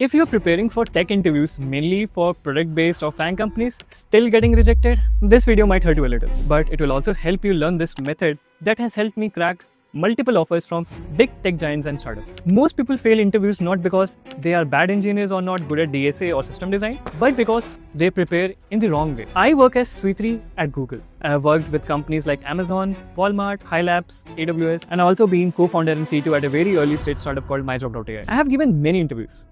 If you're preparing for tech interviews mainly for product based or FAANG companies still getting rejected, this video might hurt you a little, but it will also help you learn this method that has helped me crack multiple offers from big tech giants and startups. Most people fail interviews not because they are bad engineers or not good at DSA or system design, but because they prepare in the wrong way. I work as SWE-3 at Google. I have worked with companies like Amazon, Walmart, HiLabs, AWS, and also been co-founder and CTO at a very early stage startup called MyJob.ai. I have given many interviews.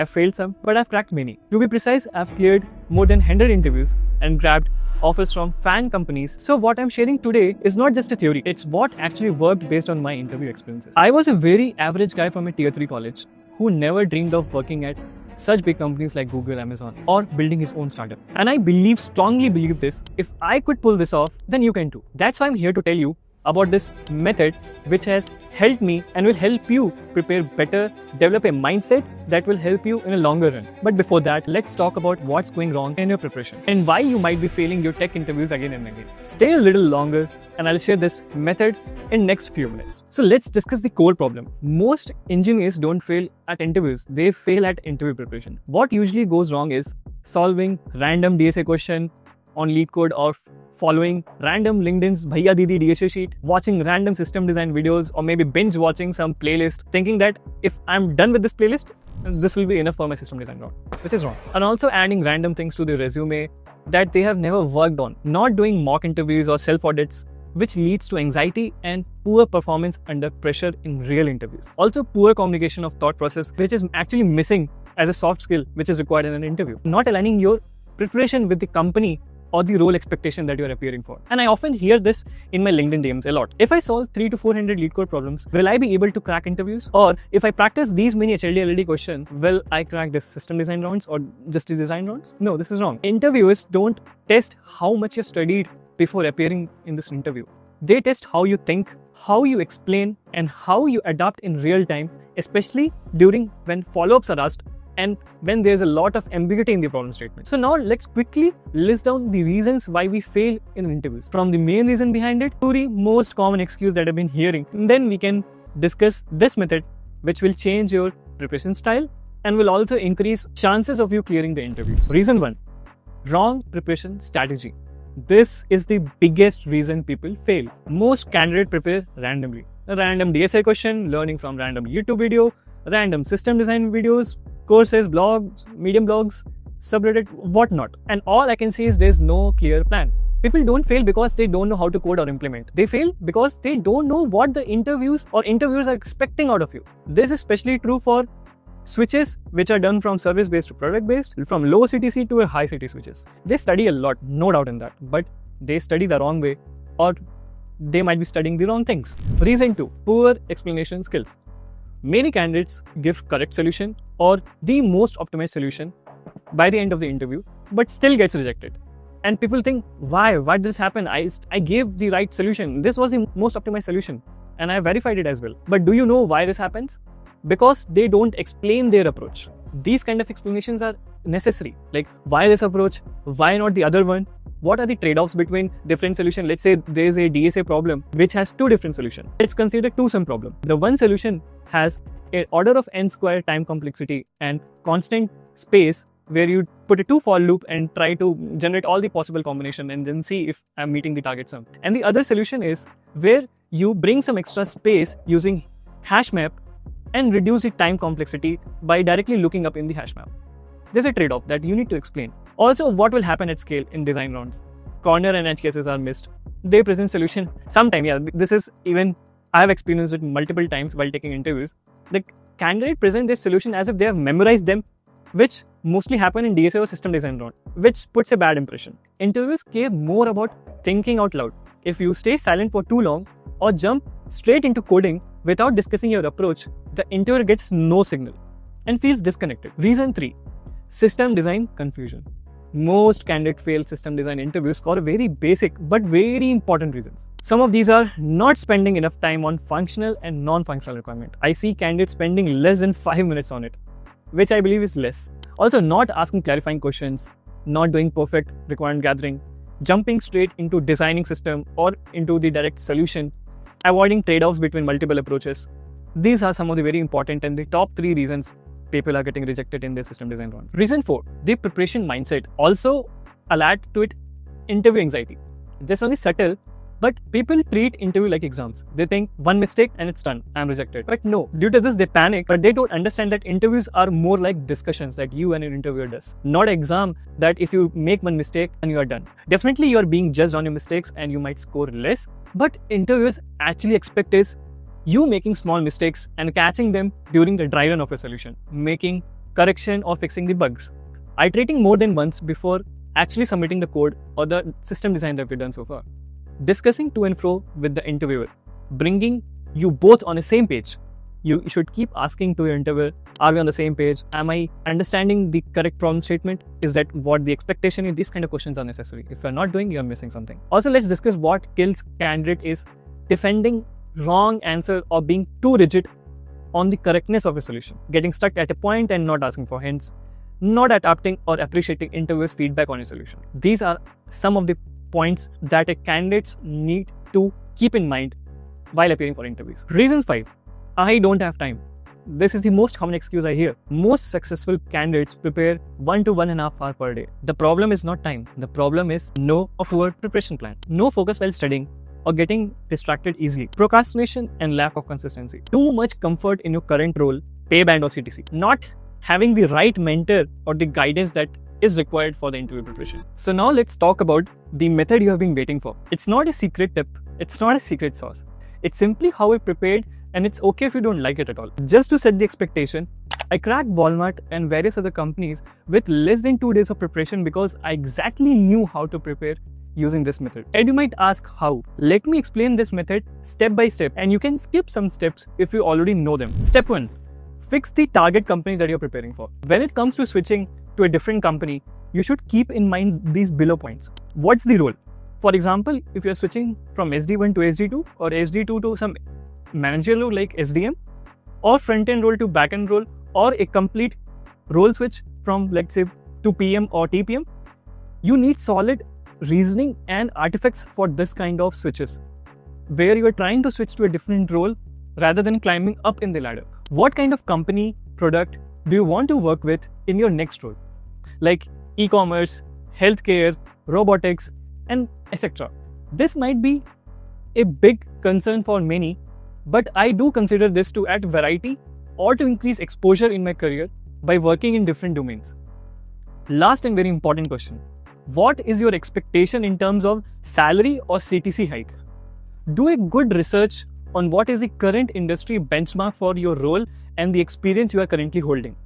I've failed some, but I've cracked many. To be precise, I've cleared more than 100 interviews and grabbed offers from FAANG companies. So what I'm sharing today is not just a theory, it's what actually worked based on my interview experiences. I was a very average guy from a tier 3 college who never dreamed of working at such big companies like Google, Amazon, or building his own startup. And I believe, strongly believe this, if I could pull this off, then you can too. That's why I'm here to tell you about this method which has helped me and will help you prepare better, develop a mindset that will help you in a longer run. But before that, let's talk about what's going wrong in your preparation and why you might be failing your tech interviews again and again. Stay a little longer and I'll share this method in next few minutes. So let's discuss the core problem. Most engineers don't fail at interviews, they fail at interview preparation. What usually goes wrong is solving random DSA question on LeetCode or following random LinkedIn's Bhaiya Didi DSA sheet, watching random system design videos, or maybe binge watching some playlist, thinking that if I'm done with this playlist, this will be enough for my system design round, which is wrong. And also adding random things to the resume that they have never worked on, not doing mock interviews or self audits, which leads to anxiety and poor performance under pressure in real interviews. Also, poor communication of thought process, which is actually missing as a soft skill which is required in an interview. Not aligning your preparation with the company or the role expectation that you're appearing for. And I often hear this in my LinkedIn DMs a lot. If I solve 3 to 400 lead LeetCode problems, will I be able to crack interviews? Or if I practice these many HLD LLD questions, will I crack this system design rounds or just the design rounds? No, this is wrong. Interviewers don't test how much you studied before appearing in this interview. They test how you think, how you explain, and how you adapt in real time, especially during when follow-ups are asked and when there's a lot of ambiguity in the problem statement. So now let's quickly list down the reasons why we fail in interviews. From the main reason behind it to the most common excuse that I've been hearing. And then we can discuss this method which will change your preparation style and will also increase chances of you clearing the interviews. Reason 1. Wrong preparation strategy. This is the biggest reason people fail. Most candidates prepare randomly. A random DSA question, learning from random YouTube video, random system design videos, courses, blogs, medium blogs, subreddit, whatnot. And all I can say is there's no clear plan. People don't fail because they don't know how to code or implement. They fail because they don't know what the interviews or interviewers are expecting out of you. This is especially true for switches which are done from service based to product based, from low CTC to a high CT switches. They study a lot, no doubt in that, but they study the wrong way or they might be studying the wrong things. Reason 2 Poor explanation skills. Many candidates give correct solution or the most optimized solution by the end of the interview, but still gets rejected. And people think, why? Why did this happen? I, I gave the right solution. This was the most optimized solution. And I verified it as well. But do you know why this happens? Because they don't explain their approach. These kind of explanations are necessary. Like, why this approach? Why not the other one? what are the trade-offs between different solution Let's say there is a DSA problem which has two different solutions. Let's consider two sum problem. The one solution has an order of n square time complexity and constant space where you put a two for loop and try to generate all the possible combination and then see if I'm meeting the target sum. And the other solution is where you bring some extra space using hash map and reduce the time complexity by directly looking up in the hash map. There's a trade-off that you need to explain. Also, what will happen at scale in design rounds? Corner and edge cases are missed. They present solution sometime. Yeah, this is even I have experienced it multiple times while taking interviews. The candidate present this solution as if they have memorized them, which mostly happen in DSA or system design round, which puts a bad impression. Interviewers care more about thinking out loud. If you stay silent for too long or jump straight into coding without discussing your approach, the interviewer gets no signal and feels disconnected. Reason 3 System design confusion. Most candidates fail system design interviews for very basic but very important reasons. Some of these are not spending enough time on functional and non-functional requirement. I see candidates spending less than 5 minutes on it, which I believe is less. Also not asking clarifying questions, not doing perfect requirement gathering, jumping straight into designing system or into the direct solution, avoiding trade-offs between multiple approaches. These are some of the very important and the top 3 reasons people are getting rejected in their system design rounds. Reason four, the preparation mindset also add to it interview anxiety. This one is subtle, but people treat interview like exams. They think one mistake and it's done. I'm rejected. But no, due to this they panic, but they don't understand that interviews are more like discussions that you and your interviewer does. Not exam that if you make one mistake and you are done. Definitely you are being judged on your mistakes and you might score less. But interviewers actually expect is you making small mistakes and catching them during the dry run of a solution, making correction or fixing the bugs. Iterating more than once before actually submitting the code or the system design that we've done so far discussing to and fro with the interviewer, bringing you both on the same page. You should keep asking to your interviewer, are we on the same page? Am I understanding the correct problem statement? Is that what the expectation is? These kind of questions are necessary. If you're not doing, you're missing something. Also, let's discuss what kills candidate is defending wrong answer or being too rigid on the correctness of a solution, getting stuck at a point and not asking for hints, not adapting or appreciating interviewers' feedback on a solution. These are some of the points that a candidates need to keep in mind while appearing for interviews. Reason 5. I don't have time. This is the most common excuse I hear. Most successful candidates prepare one to one and a half hour per day. The problem is not time. The problem is no forward preparation plan. No focus while studying or getting distracted easily. Procrastination and lack of consistency. Too much comfort in your current role, pay band or CTC. Not having the right mentor or the guidance that is required for the interview preparation. So now let's talk about the method you have been waiting for. It's not a secret tip, it's not a secret sauce. It's simply how I prepared and it's okay if you don't like it at all. Just to set the expectation, I cracked Walmart and various other companies with less than two days of preparation because I exactly knew how to prepare using this method. And you might ask how. Let me explain this method step by step and you can skip some steps if you already know them. Step 1. Fix the target company that you're preparing for. When it comes to switching to a different company, you should keep in mind these below points. What's the role? For example, if you're switching from SD1 to SD2 or SD2 to some manager role like SDM or front end role to back end role or a complete role switch from let's say to PM or TPM, you need solid reasoning and artifacts for this kind of switches where you are trying to switch to a different role rather than climbing up in the ladder. What kind of company, product do you want to work with in your next role? Like e-commerce, healthcare, robotics, and etc. This might be a big concern for many, but I do consider this to add variety or to increase exposure in my career by working in different domains. Last and very important question What is your expectation in terms of salary or CTC hike? Do a good research on what is the current industry benchmark for your role and the experience you are currently holding.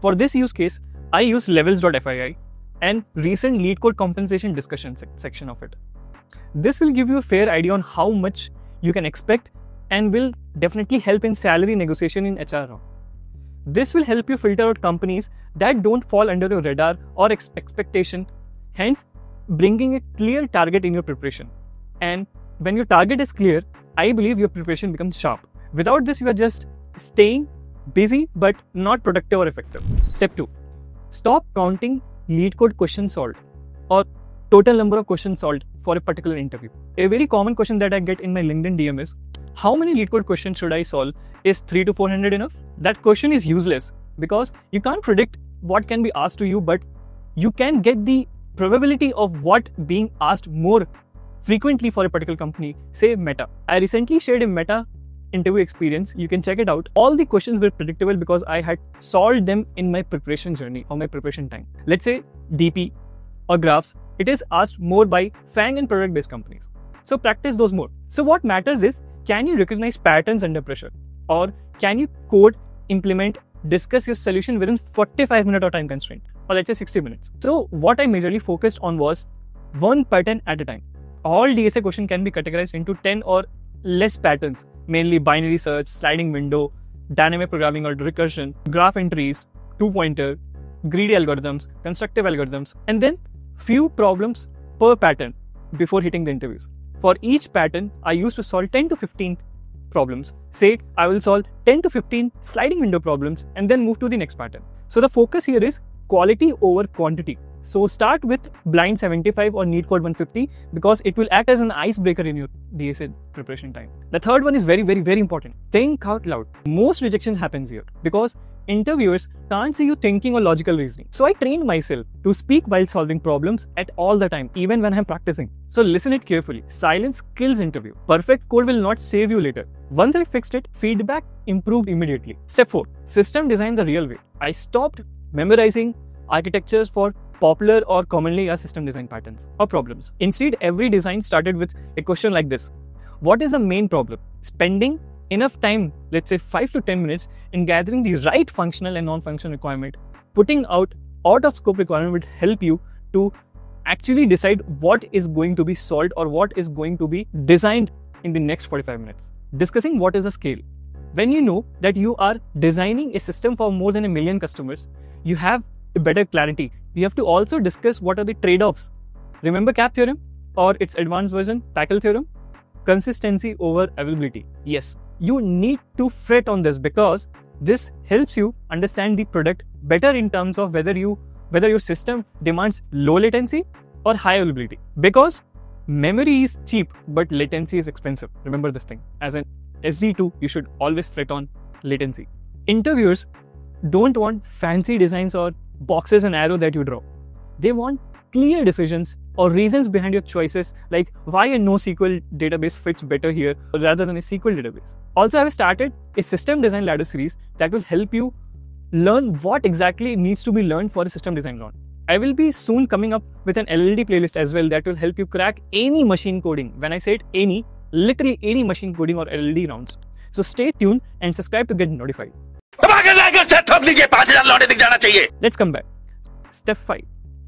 For this use case, I use levels.fyi and recent LeetCode compensation discussion section of it. This will give you a fair idea on how much you can expect and will definitely help in salary negotiation in HR. This will help you filter out companies that don't fall under your radar or ex- expectation, hence bringing a clear target in your preparation. And when your target is clear, I believe your preparation becomes sharp. Without this, you are just staying busy but not productive or effective. Step 2. Stop counting LeetCode questions solved or total number of questions solved for a particular interview. A very common question that I get in my LinkedIn DM is how many LeetCode questions should I solve? Is 3 to 400 enough? That question is useless because you can't predict what can be asked to you, but you can get the probability of what being asked more frequently for a particular company, say Meta. I recently shared a Meta interview experience. You can check it out. All the questions were predictable because I had solved them in my preparation journey or my preparation time. Let's say DP or graphs, it is asked more by FAANG and product based companies. So practice those more. So what matters is can you recognize patterns under pressure or can you code, implement, discuss your solution within 45 minute or time constraint or let's say 60 minutes. So what I majorly focused on was one pattern at a time. All DSA question can be categorized into 10 or less patterns, mainly binary search, sliding window, dynamic programming or recursion, graph entries, two pointer, greedy algorithms, constructive algorithms, and then few problems per pattern before hitting the interviews. For each pattern, I used to solve 10 to 15 problems. Say I will solve 10 to 15 sliding window problems and then move to the next pattern. So the focus here is quality over quantity. So start with Blind 75 or NeetCode 150 because it will act as an icebreaker in your DSA preparation time. The third one is very, very, very important. Think out loud. Most rejection happens here because interviewers can't see you thinking or logical reasoning. So I trained myself to speak while solving problems at all the time, even when I'm practicing. So listen it carefully. Silence kills interview. Perfect code will not save you later. Once I fixed it, feedback improved immediately. Step 4. System design the real way. I stopped memorizing architectures for popular or commonly asked system design patterns or problems. Instead, every design started with a question like this What is the main problem? Spending enough time, let's say 5 to 10 minutes, in gathering the right functional and non functional requirement, putting out out of scope requirement would help you to actually decide what is going to be solved or what is going to be designed in the next 45 minutes. Discussing what is a scale. When you know that you are designing a system for more than a million customers, you have a better clarity. You have to also discuss what are the trade offs. Remember CAP theorem or its advanced version, PACELC theorem? Consistency over availability. Yes, you need to fret on this because this helps you understand the product better in terms of whether you whether your system demands low latency or high availability because memory is cheap but latency is expensive remember this thing as an sd2 you should always fret on latency interviewers don't want fancy designs or boxes and arrow that you draw they want clear decisions or reasons behind your choices, like why a NoSQL database fits better here rather than a SQL database. Also, I've started a system design ladder series that will help you learn what exactly needs to be learned for a system design round. I will be soon coming up with an LLD playlist as well that will help you crack any machine coding. When I said any, literally any machine coding or LLD rounds. So stay tuned and subscribe to get notified. Let's come back. Step 5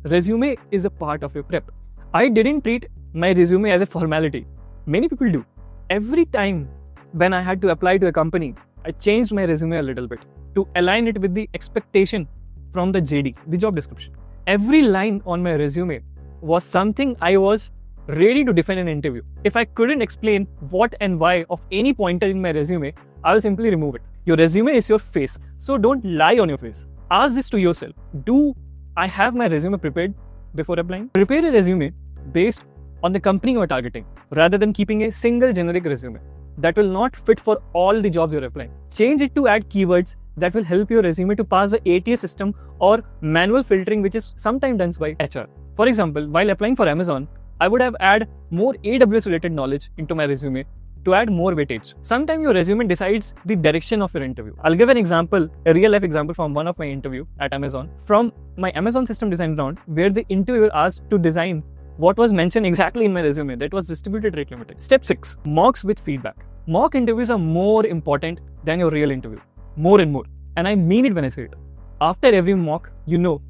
resume is a part of your prep. I didn't treat my resume as a formality. Many people do. Every time when I had to apply to a company, I changed my resume a little bit to align it with the expectation from the JD, the job description. Every line on my resume was something I was ready to defend an interview. If I couldn't explain what and why of any pointer in my resume, I will simply remove it. Your resume is your face, so don't lie on your face. Ask this to yourself. Do I have my resume prepared before applying. Prepare a resume based on the company you are targeting rather than keeping a single generic resume that will not fit for all the jobs you're applying. Change it to add keywords that will help your resume to pass the ATS system or manual filtering, which is sometimes done by HR. For example, while applying for Amazon, I would have add more AWS related knowledge into my resume to add more weightage. Sometimes your resume decides the direction of your interview. I'll give an example, a real life example from one of my interview at Amazon. From my Amazon system design round, where the interviewer asked to design what was mentioned exactly in my resume, that was distributed rate limiting. Step 6. Mocks with feedback. Mock interviews are more important than your real interview. More and more. And I mean it when I say it. After every mock, you know,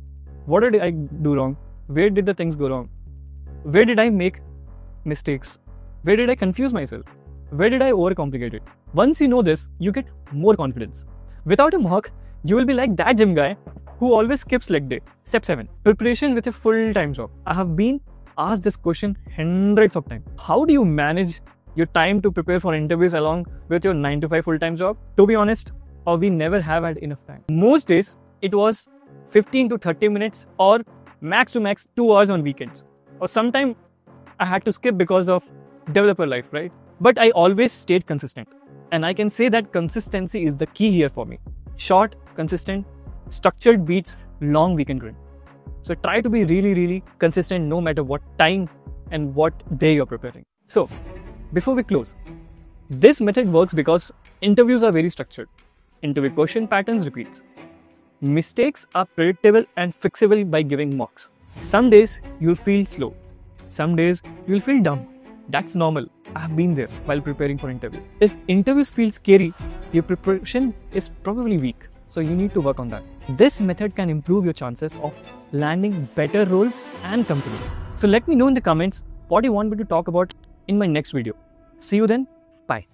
what did I do wrong? Where did the things go wrong? Where did I make mistakes? Where did I confuse myself? Where did I overcomplicate it? Once you know this, you get more confidence. Without a mock, you will be like that gym guy who always skips leg day. Step 7. Preparation with a full-time job. I have been asked this question hundreds of times. How do you manage your time to prepare for interviews along with your 9 to 5 full-time job? To be honest, or we never have had enough time. Most days, it was 15 to 30 minutes or max to max 2 hours on weekends. Or sometimes I had to skip because of developer life, right? But I always stayed consistent. And I can say that consistency is the key here for me. Short, consistent, structured beats long weekend grind. So try to be really, really consistent no matter what time and what day you're preparing. So before we close, this method works because interviews are very structured. Interview question patterns repeats. Mistakes are predictable and fixable by giving mocks. Some days you'll feel slow. Some days you'll feel dumb. That's normal. I've been there while preparing for interviews. If interviews feel scary, your preparation is probably weak. So you need to work on that. This method can improve your chances of landing better roles and companies. So let me know in the comments what you want me to talk about in my next video. See you then. Bye.